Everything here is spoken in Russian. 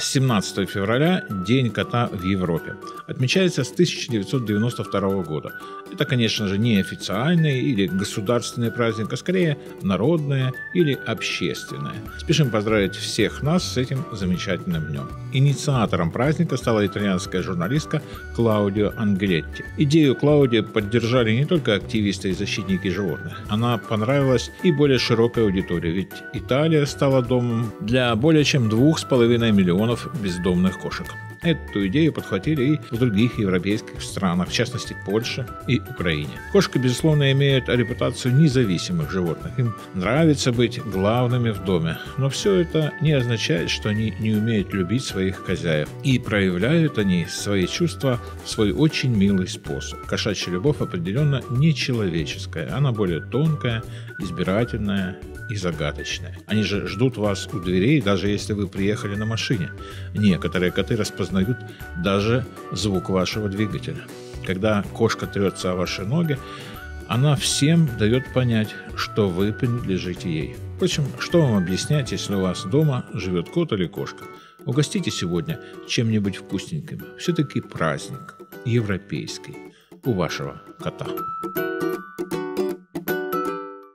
17 февраля – День кота в Европе. Отмечается с 1992 года. Это, конечно же, не официальный или государственный праздник, а скорее народное или общественное. Спешим поздравить всех нас с этим замечательным днем. Инициатором праздника стала итальянская журналистка Клаудио Ангелетти. Идею Клаудио поддержали не только активисты и защитники животных. Она понравилась и более широкой аудитории, ведь Италия стала домом для более чем двух с половиной миллионов бездомных кошек. Эту идею подхватили и в других европейских странах, в частности Польше и Украине. Кошки, безусловно, имеют репутацию независимых животных. Им нравится быть главными в доме. Но все это не означает, что они не умеют любить своих хозяев. И проявляют они свои чувства в свой очень милый способ. Кошачья любовь определенно не человеческая. Она более тонкая, избирательная и загадочная. Они же ждут вас у дверей, даже если вы приехали на машине. Некоторые коты распознают даже звук вашего двигателя. Когда кошка трется о ваши ноги, она всем дает понять, что вы принадлежите ей. Впрочем, что вам объяснять, если у вас дома живет кот или кошка? Угостите сегодня чем-нибудь вкусненьким. Все-таки праздник европейский у вашего кота.